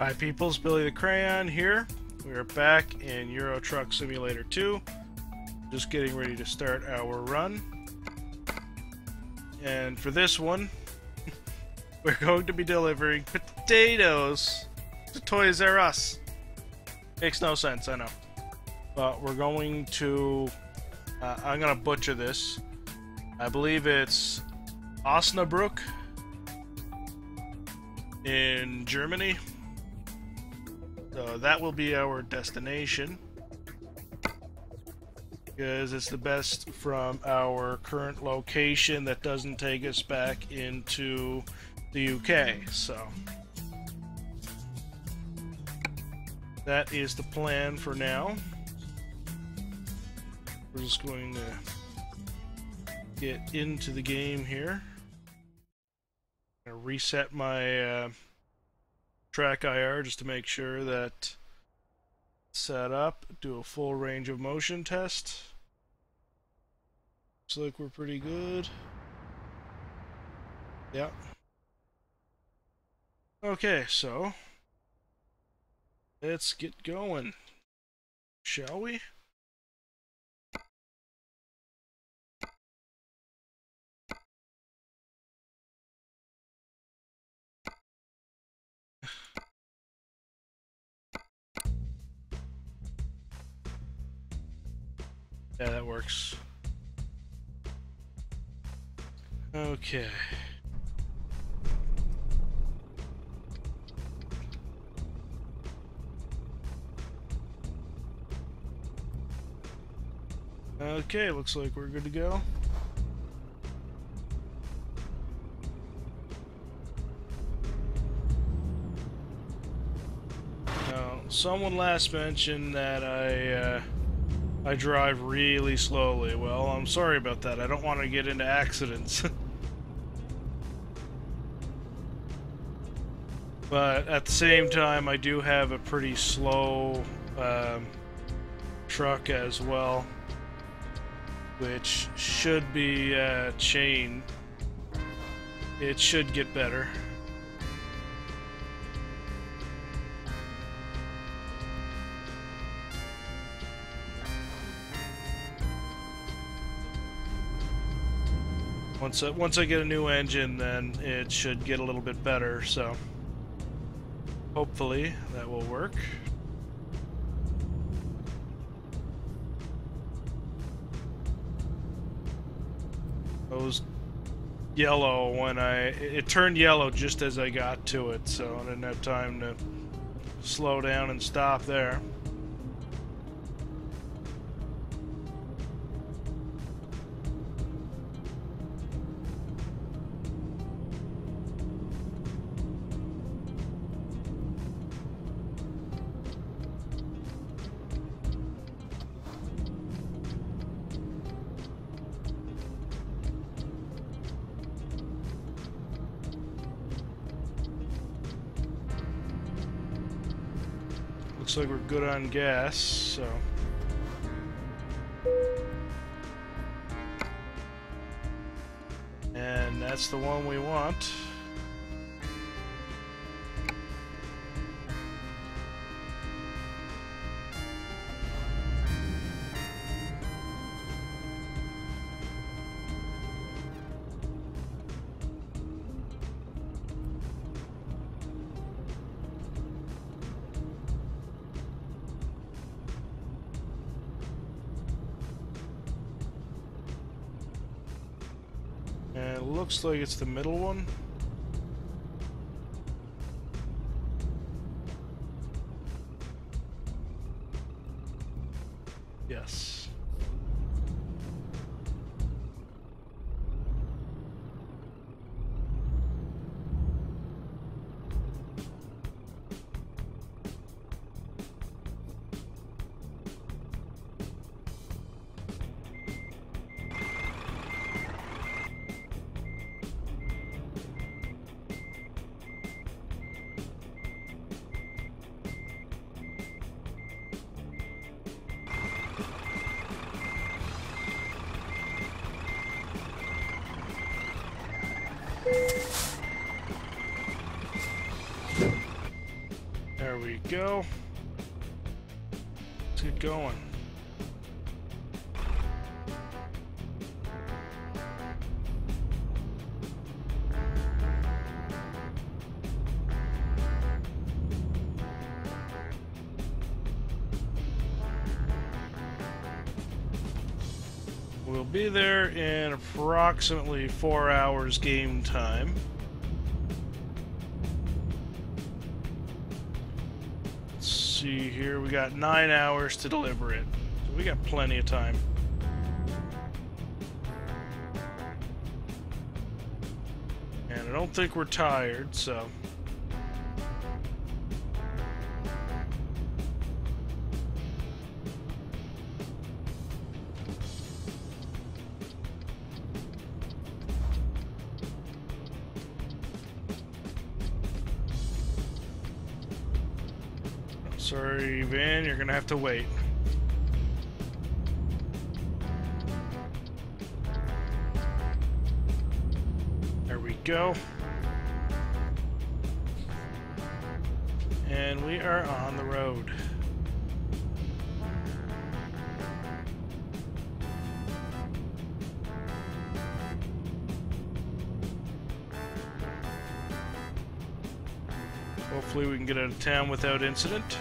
Hi peoples, Billy the Crayon here. We are back in Euro Truck Simulator 2. Just getting ready to start our run. And for this one, we're going to be delivering potatoes to Toys R Us. Makes no sense, I know. But we're going to... Uh, I'm going to butcher this. I believe it's Osnabrück in Germany. So that will be our destination. Because it's the best from our current location that doesn't take us back into the UK. So that is the plan for now. We're just going to get into the game here. reset my uh, track IR just to make sure that set up, do a full range of motion test. Looks like we're pretty good. Yep. Okay, so let's get going. Shall we? Yeah, that works. Okay. Okay, looks like we're good to go. Now, someone last mentioned that I, uh, I drive really slowly. Well, I'm sorry about that. I don't want to get into accidents. but at the same time, I do have a pretty slow um, truck as well, which should be uh, chain. It should get better. Once I, once I get a new engine, then it should get a little bit better, so hopefully that will work. Was yellow when I... It turned yellow just as I got to it, so I didn't have time to slow down and stop there. Looks like we're good on gas, so... And that's the one we want. It looks like it's the middle one. Going. We'll be there in approximately four hours game time. Here, we got nine hours to deliver it. So we got plenty of time. And I don't think we're tired, so... Sorry, Van, you're gonna have to wait. There we go. And we are on the road. Hopefully we can get out of town without incident.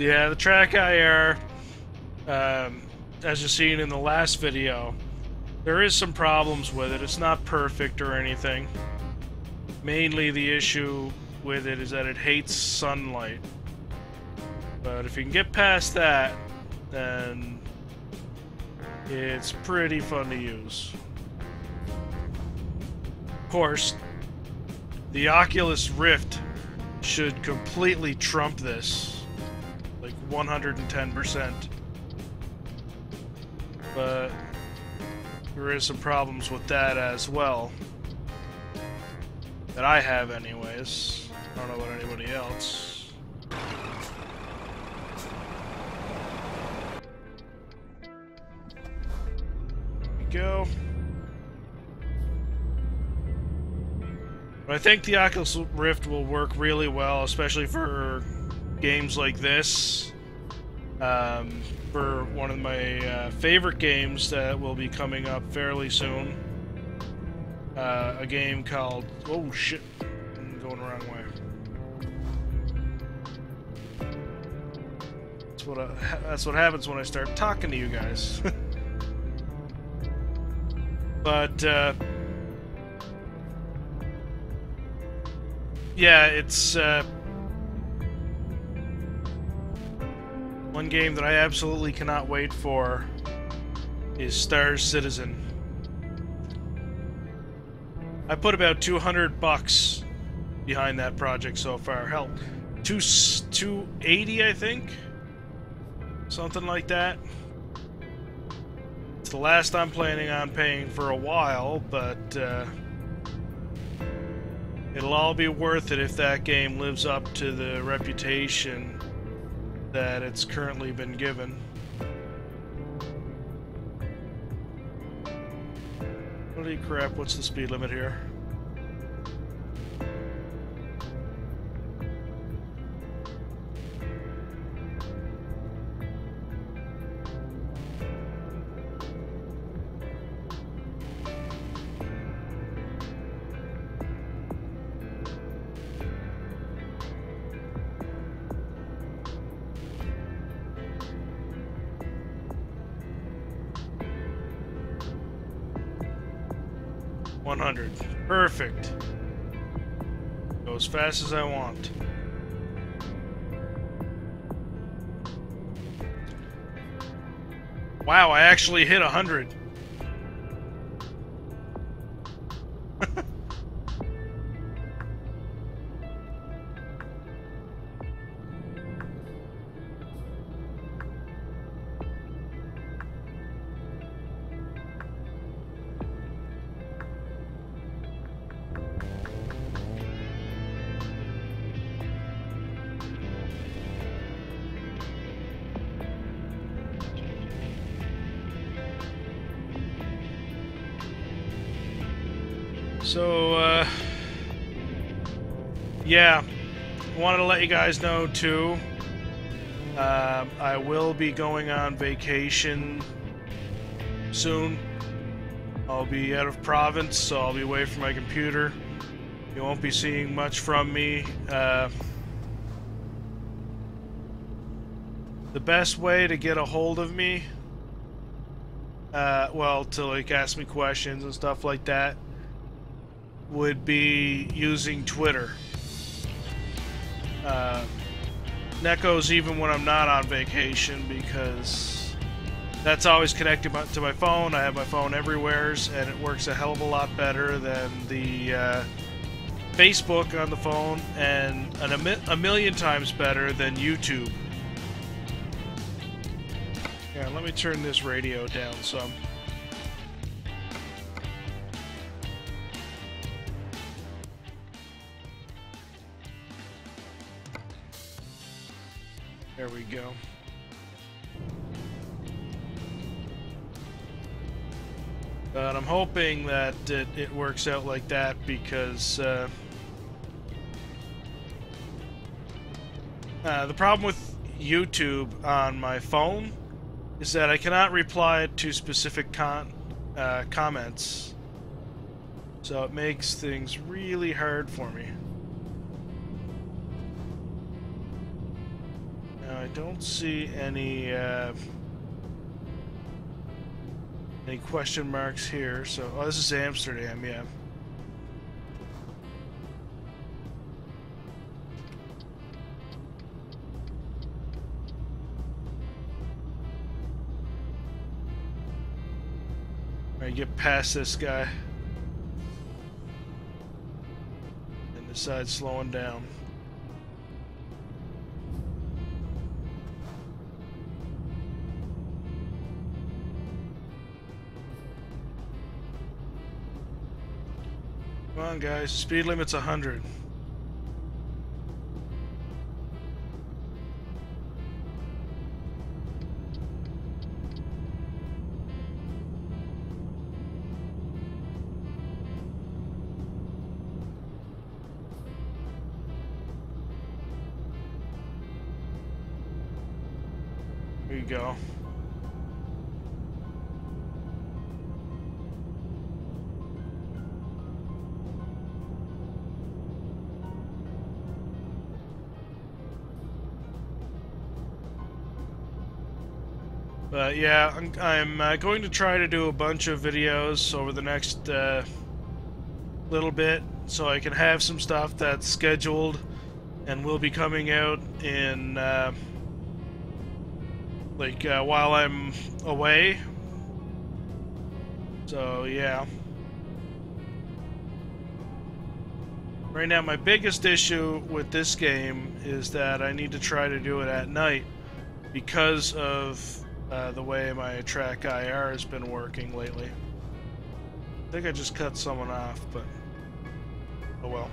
Yeah, the track IR, um, as you've seen in the last video, there is some problems with it. It's not perfect or anything. Mainly the issue with it is that it hates sunlight. But if you can get past that, then it's pretty fun to use. Of course, the Oculus Rift should completely trump this. 110%. But there is some problems with that as well. That I have anyways. I don't know about anybody else. go. But I think the Oculus Rift will work really well, especially for games like this um, for one of my uh, favorite games that will be coming up fairly soon. Uh, a game called... Oh, shit. I'm going the wrong way. That's what, I, that's what happens when I start talking to you guys. but, uh, Yeah, it's... One game that I absolutely cannot wait for is Star Citizen. I put about 200 bucks behind that project so far. Hell, two 280 I think? Something like that. It's the last I'm planning on paying for a while, but uh, it'll all be worth it if that game lives up to the reputation that it's currently been given. Holy crap, what's the speed limit here? 100. Perfect. Go as fast as I want. Wow, I actually hit 100. So, uh, yeah, wanted to let you guys know too. Uh, I will be going on vacation soon. I'll be out of province, so I'll be away from my computer. You won't be seeing much from me. Uh, the best way to get a hold of me, uh, well, to like ask me questions and stuff like that, would be using Twitter. Uh, Neko's even when I'm not on vacation because that's always connected to my phone. I have my phone everywhere, and it works a hell of a lot better than the uh, Facebook on the phone, and an, a million times better than YouTube. Yeah, let me turn this radio down some. There we go. But I'm hoping that it, it works out like that because uh, uh, the problem with YouTube on my phone is that I cannot reply to specific con uh, comments. So it makes things really hard for me. Don't see any uh, any question marks here. So oh, this is Amsterdam, yeah. Alright, get past this guy. And decide slowing down. On, guys. Speed limit's 100. But yeah, I'm, I'm uh, going to try to do a bunch of videos over the next uh, little bit so I can have some stuff that's scheduled and will be coming out in uh, like uh, while I'm away. So yeah. Right now, my biggest issue with this game is that I need to try to do it at night because of uh, the way my track IR has been working lately. I think I just cut someone off, but oh well.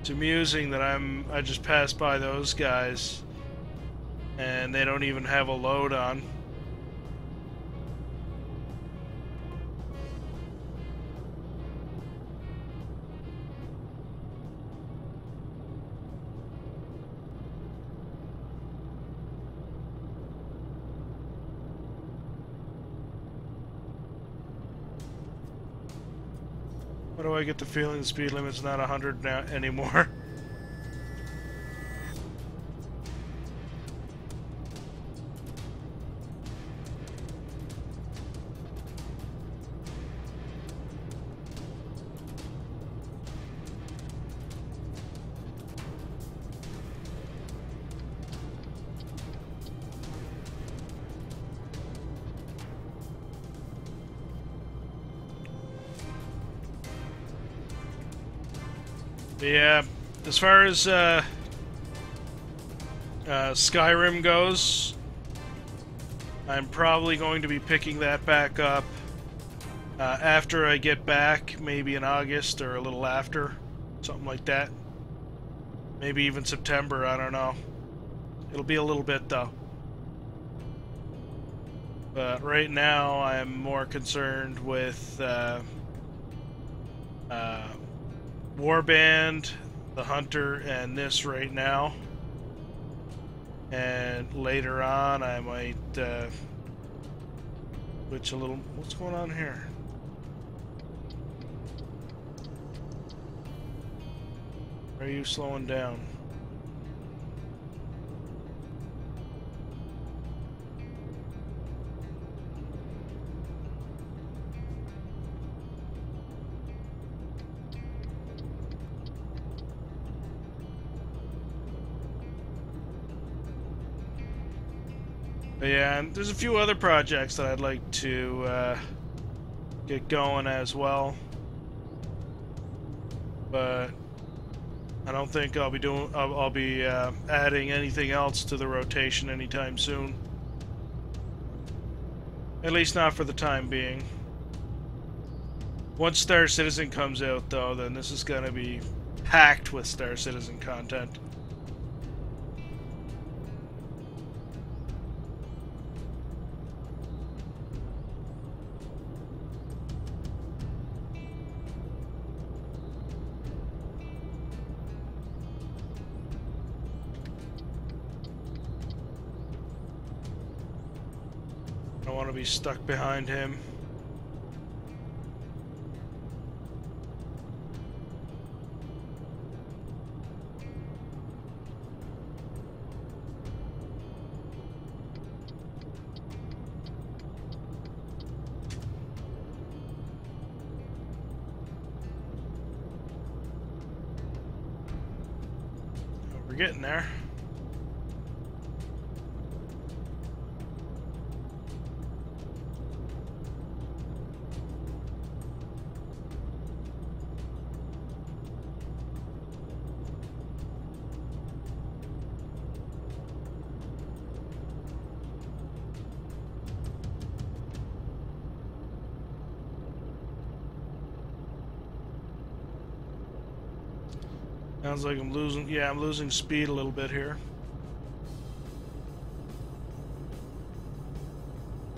It's amusing that I'm I just passed by those guys and they don't even have a load on. Why do I get the feeling the speed limit's not 100 now anymore? Yeah, as far as uh, uh, Skyrim goes, I'm probably going to be picking that back up uh, after I get back, maybe in August or a little after, something like that. Maybe even September, I don't know. It'll be a little bit though. But right now, I'm more concerned with uh, uh, Warband, the Hunter, and this right now. And later on, I might uh, switch a little. What's going on here? Are you slowing down? Yeah, and there's a few other projects that I'd like to uh, get going as well. But I don't think I'll be doing. I'll, I'll be uh, adding anything else to the rotation anytime soon. At least not for the time being. Once Star Citizen comes out, though, then this is going to be packed with Star Citizen content. Be stuck behind him. Oh, we're getting there. Sounds like I'm losing, yeah, I'm losing speed a little bit here.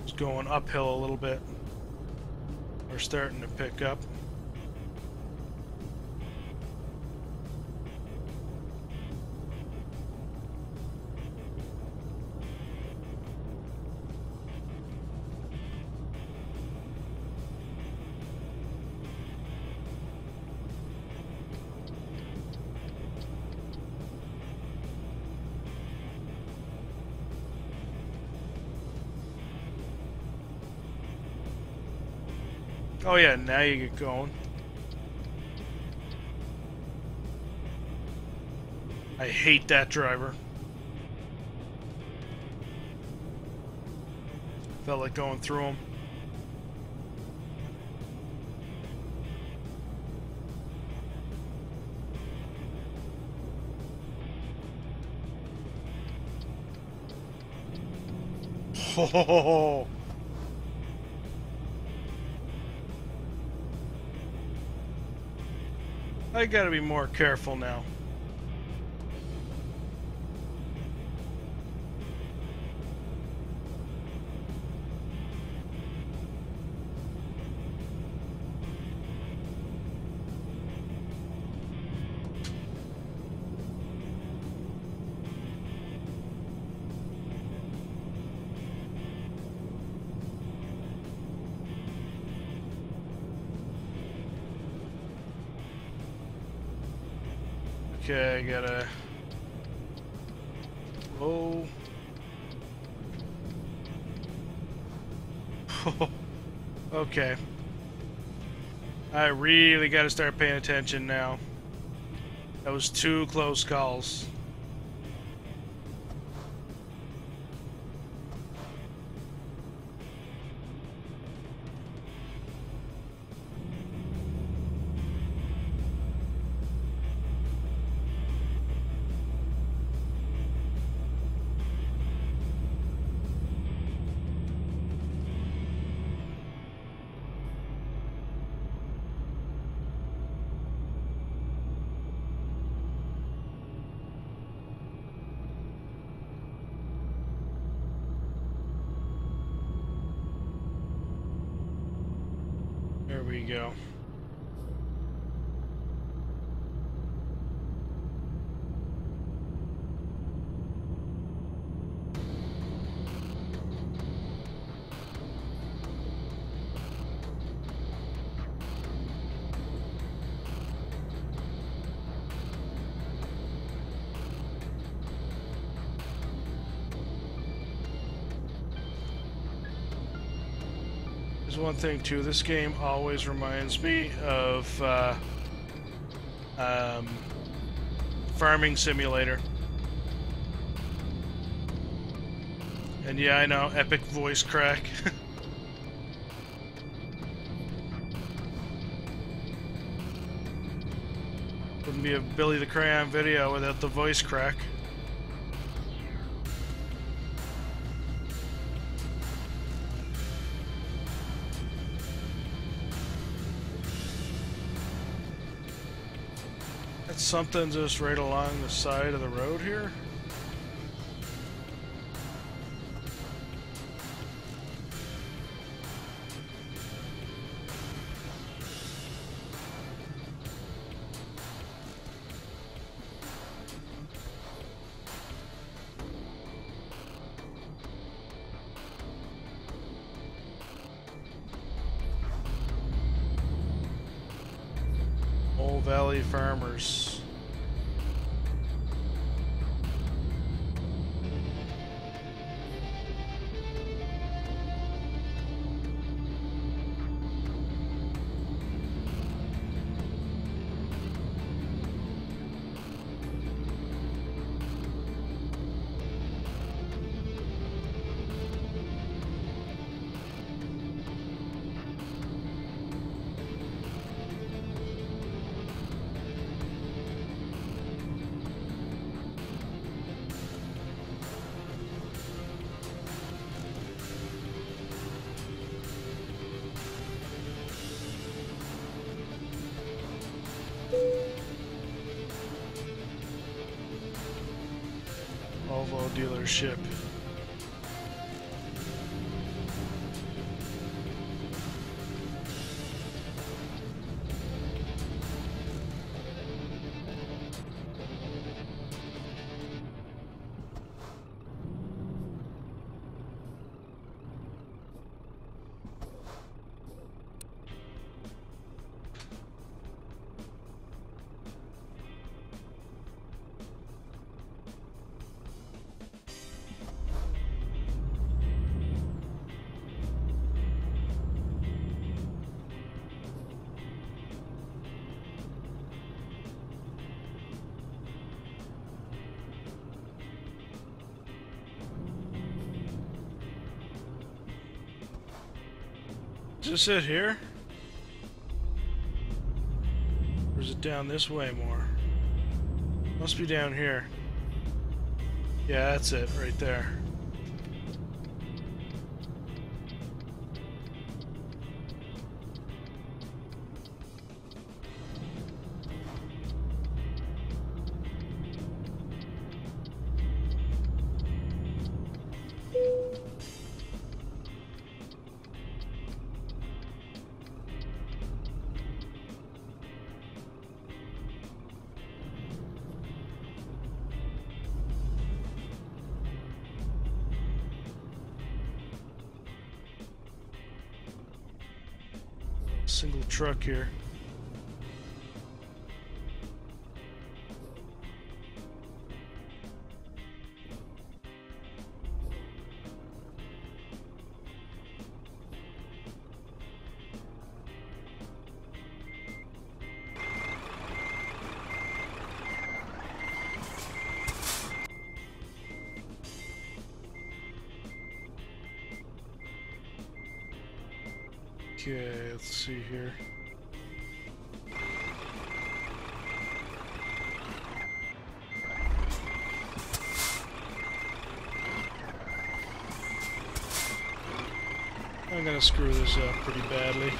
It's going uphill a little bit. We're starting to pick up. Now you get going. I hate that driver. Felt like going through him. Oh, I gotta be more careful now. I really gotta start paying attention now. That was two close calls. There's one thing too. This game always reminds me of uh, um, Farming Simulator. And yeah, I know, epic voice crack. Wouldn't be a Billy the Crayon video without the voice crack. Something just right along the side of the road here. Valley Farmers. Dealership. Is this it here? Or is it down this way more? Must be down here. Yeah, that's it, right there. Truck here. Okay, let's see here. Screw this up pretty badly.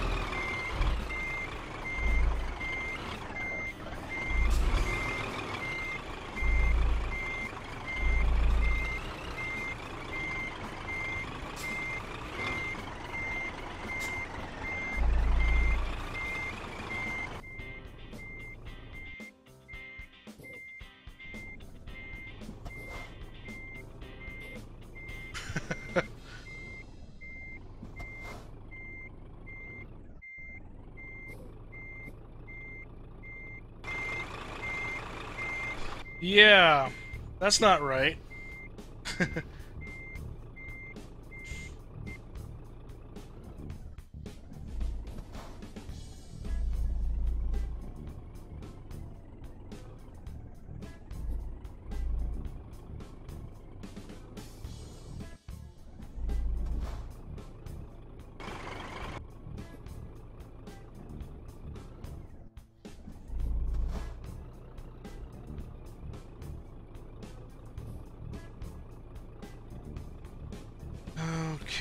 Yeah, that's not right.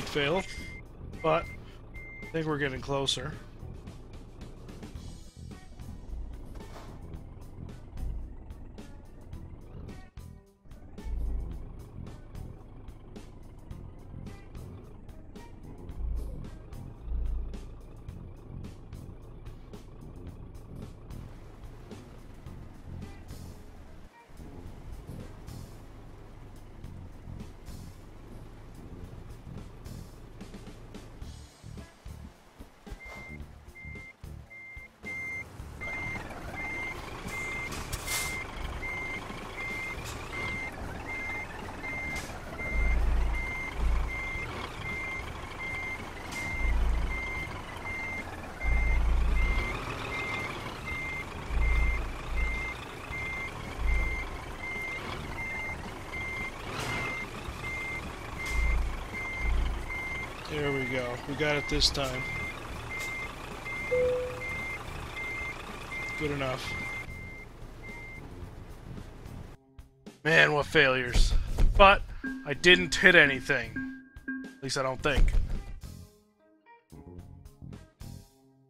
Complete fail. But I think we're getting closer. Go. We got it this time. Good enough. Man, what failures. But I didn't hit anything. At least I don't think.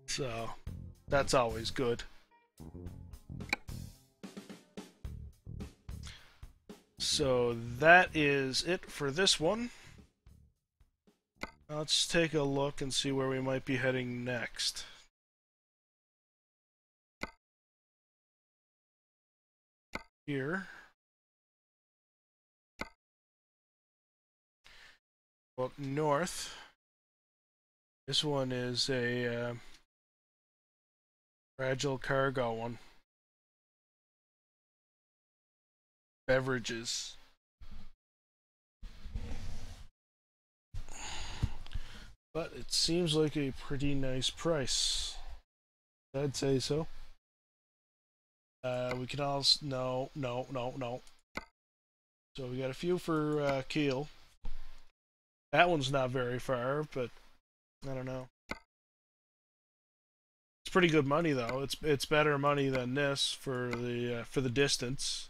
So, that's always good. So that is it for this one. Let's take a look and see where we might be heading next. Here. Up north. This one is a uh, fragile cargo one. Beverages. But it seems like a pretty nice price. I'd say so. Uh, we can also no, no, no, no. So we got a few for uh, Kiel. That one's not very far, but I don't know. It's pretty good money though. It's it's better money than this for the uh, for the distance.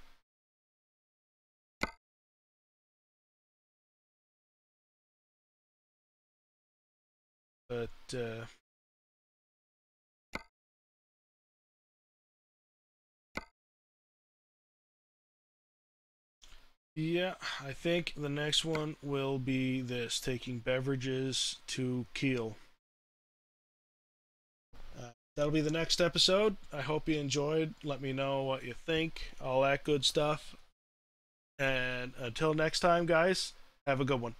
But uh, Yeah, I think the next one will be this, taking beverages to Kiel. Uh, that'll be the next episode. I hope you enjoyed. Let me know what you think, all that good stuff. And until next time, guys, have a good one.